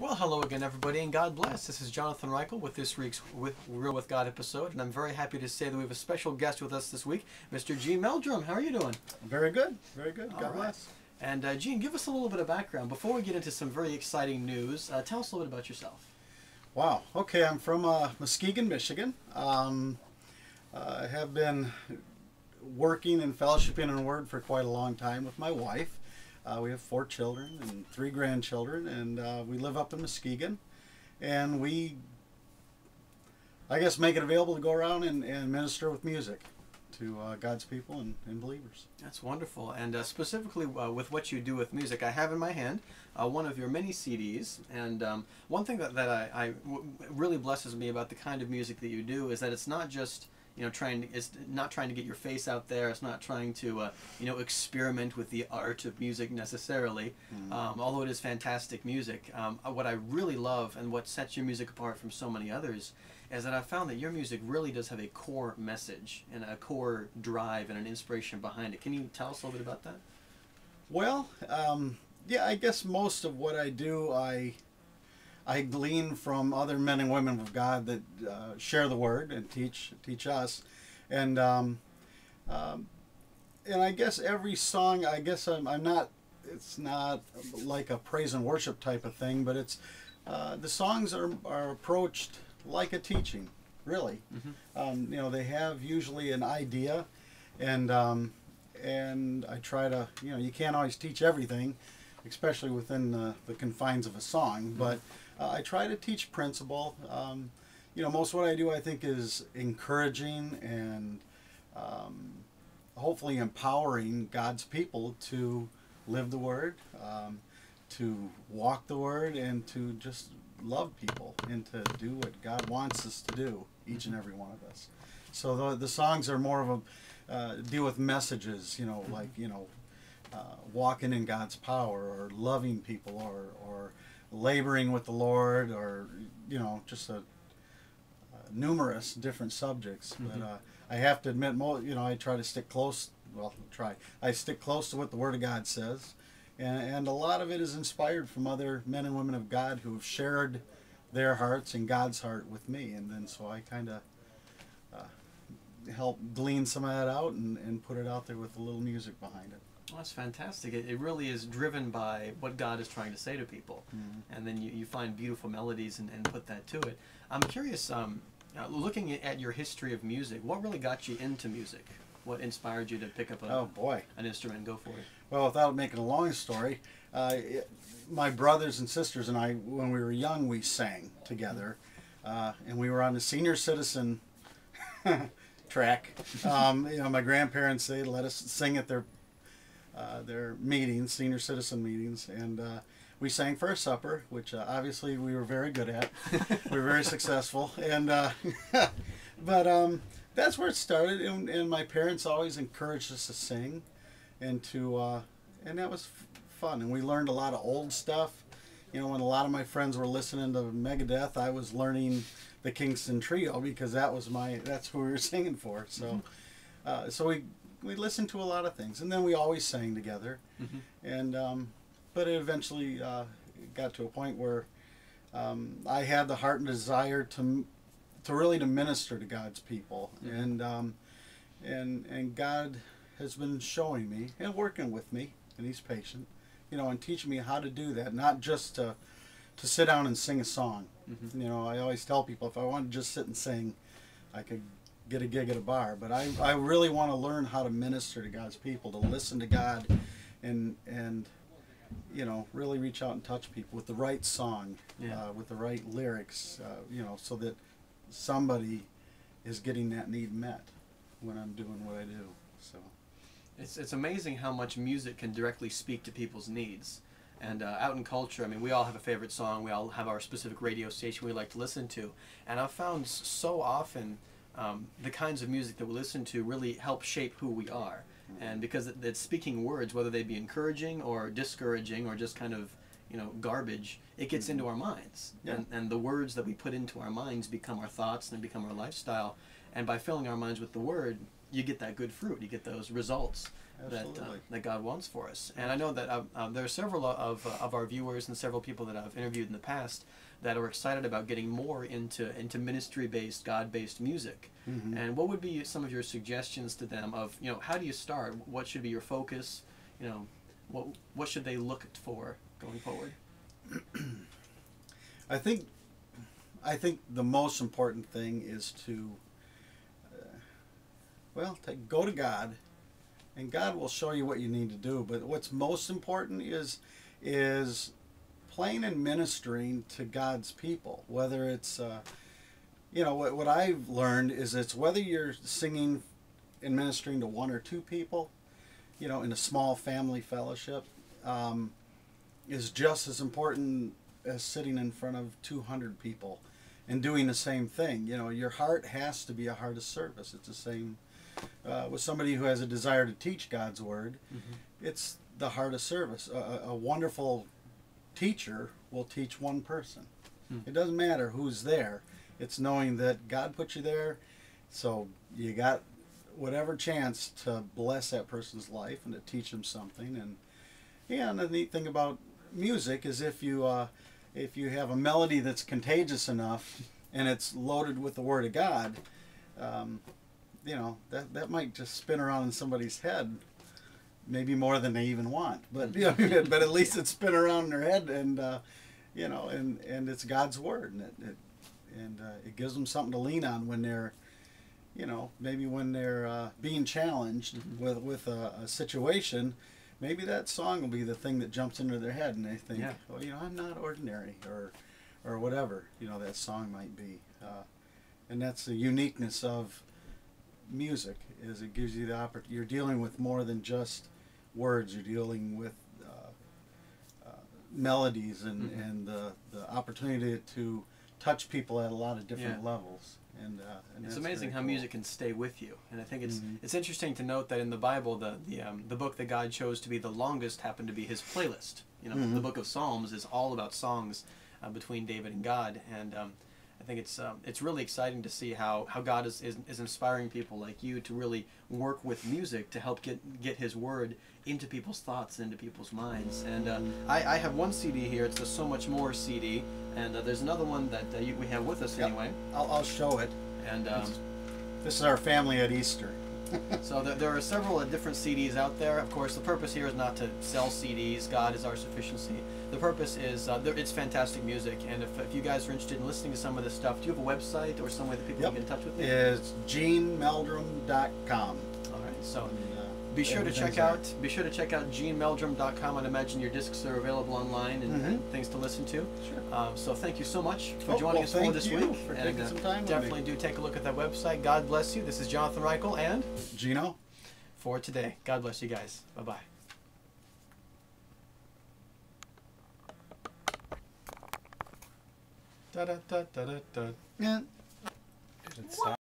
Well, hello again, everybody, and God bless. This is Jonathan Reichel with this week's with Real with God episode, and I'm very happy to say that we have a special guest with us this week, Mr. Gene Meldrum. How are you doing? Very good, very good. All God right. bless. And uh, Gene, give us a little bit of background before we get into some very exciting news. Uh, tell us a little bit about yourself. Wow. Okay, I'm from uh, Muskegon, Michigan. Um, I have been working and fellowshipping in Word for quite a long time with my wife. Uh, we have four children and three grandchildren, and uh, we live up in Muskegon. And we, I guess, make it available to go around and, and minister with music to uh, God's people and, and believers. That's wonderful. And uh, specifically uh, with what you do with music, I have in my hand uh, one of your many CDs. And um, one thing that, that I, really blesses me about the kind of music that you do is that it's not just you know trying to, it's not trying to get your face out there. It's not trying to uh, you know experiment with the art of music necessarily. Um, although it is fantastic music, um, uh, what I really love and what sets your music apart from so many others is that I found that your music really does have a core message and a core drive and an inspiration behind it. Can you tell us a little bit about that? Well, um, yeah, I guess most of what I do, I I glean from other men and women of God that uh, share the word and teach teach us, and um, um, and I guess every song, I guess I'm, I'm not. It's not like a praise and worship type of thing, but it's uh, the songs are are approached like a teaching, really. Um, you know, they have usually an idea, and um, and I try to, you know, you can't always teach everything, especially within the, the confines of a song, but uh, I try to teach principle. Um, you know, most of what I do, I think, is encouraging and um, hopefully empowering God's people to live the Word, um, to walk the Word, and to just love people and to do what God wants us to do, each and every one of us. So the, the songs are more of a uh, deal with messages, you know, like you know, uh, walking in God's power, or loving people, or or laboring with the Lord, or you know, just a, uh, numerous different subjects. But uh, I have to admit, mo- you know, I try to stick close. Well, try. I stick close to what the Word of God says, and, and a lot of it is inspired from other men and women of God who have shared their hearts and God's heart with me, and then so I kind of help glean some of that out and, and put it out there with a little music behind it. Well, that's fantastic. It, it really is driven by what God is trying to say to people. And then you, you find beautiful melodies and, and put that to it. I'm curious, um, uh, looking at your history of music, what really got you into music? What inspired you to pick up a, Oh boy! an instrument and go for it? Well, without making a long story, uh, it, my brothers and sisters and I, when we were young, we sang together, uh, and we were on the senior citizen track. Um, you know, my grandparents they let us sing at their uh, their meetings, senior citizen meetings, and uh, we sang for our supper, which uh, obviously we were very good at. we were very successful, and uh, but um, that's where it started. And, and my parents always encouraged us to sing, and to uh, and that was f- fun. And we learned a lot of old stuff. You know, when a lot of my friends were listening to Megadeth, I was learning the Kingston Trio because that was my that's who we were singing for. So, uh, so we we listened to a lot of things, and then we always sang together. Mhm. And um, but it eventually uh, got to a point where um, I had the heart and desire to to really to minister to God's people, Mhm. and um, and and God has been showing me and working with me, and He's patient, you know, and teaching me how to do that, not just to to sit down and sing a song. Mhm. You know, I always tell people if I want to just sit and sing, I could get a gig at a bar, but I, I really want to learn how to minister to God's people, to listen to God, and and you know really reach out and touch people with the right song, Yeah. uh, with the right lyrics, uh, you know, so that somebody is getting that need met when I'm doing what I do. So It's, it's amazing how much music can directly speak to people's needs. And uh, out in culture, I mean, we all have a favorite song. We all have our specific radio station we like to listen to. And I've found so often um, the kinds of music that we listen to really help shape who we are. And because it, it's speaking words, whether they be encouraging or discouraging or just kind of, you know, garbage, it gets into our minds. Yeah. And, and the words that we put into our minds become our thoughts and become our lifestyle. And by filling our minds with the word, you get that good fruit. You get those results. That uh, that God wants for us. And I know that uh, uh, there are several of uh, of our viewers and several people that I've interviewed in the past that are excited about getting more into into ministry based, God based music. Mhm. And what would be some of your suggestions to them of you know how do you start? What should be your focus? You know, what what should they look for going forward? I think, I think the most important thing is to, uh, well, to go to God, and God will show you what you need to do. But what's most important is, is playing and ministering to God's people. Whether it's, uh, you know, what, what I've learned is it's whether you're singing and ministering to one or two people, you know, in a small family fellowship. Um, is just as important as sitting in front of 200 people and doing the same thing. You know, your heart has to be a heart of service. It's the same uh, with somebody who has a desire to teach God's word. It's the heart of service. A, a- wonderful teacher will teach one person. Hmm. It doesn't matter who's there. It's knowing that God put you there, so you got whatever chance to bless that person's life and to teach them something. And yeah, and the neat thing about music is if you uh, if you have a melody that's contagious enough and it's loaded with the Word of God, um, you know that that might just spin around in somebody's head, maybe more than they even want. But you know, but at least it's spin around in their head, and uh, you know, and and it's God's Word, and it, it and uh, it gives them something to lean on when they're you know maybe when they're uh, being challenged with with a, a situation maybe that song will be the thing that jumps into their head and they think Yeah. well you know i'm not ordinary or or whatever you know that song might be uh, and that's the uniqueness of music is it gives you the opportunity you're dealing with more than just words you're dealing with uh, uh, melodies and, Mhm. and the, the opportunity to touch people at a lot of different Yeah. levels and, uh, and It's amazing how cool. music can stay with you, and I think it's Mhm. it's interesting to note that in the Bible, the the um, the book that God chose to be the longest happened to be His playlist. You know, the Mhm. book of Psalms is all about songs uh, between David and God, and um, I think it's um, it's really exciting to see how, how God is, is is inspiring people like you to really work with music to help get get His word into people's thoughts, into people's minds. And uh, I, I have one CD here. It's the So Much More CD, and uh, there's another one that uh, you, we have with us Yep. anyway. I'll, I'll show it And um, this is our family at easter So there, there are several different CDs out there. Of course, the purpose here is not to sell CDs. God is our sufficiency. The purpose is uh, it's fantastic music. And if, if you guys are interested in listening to some of this stuff, do you have a website or some way that people Yep. can get in touch with you? is genemeldrum.com All right. So And, uh, be sure to check there. out be sure to check out genemeldrum.com. I'd imagine your discs are available online and, and Mhm. things to listen to. Sure. Um, so thank you so much for Oh, joining well, us for thank this you week. for and taking uh, some time definitely do take a look at that website. God bless you. This is Jonathan Reichel and Gino? for today. God bless you guys. Bye bye. Da da da da da da. Yeah. Did it stop?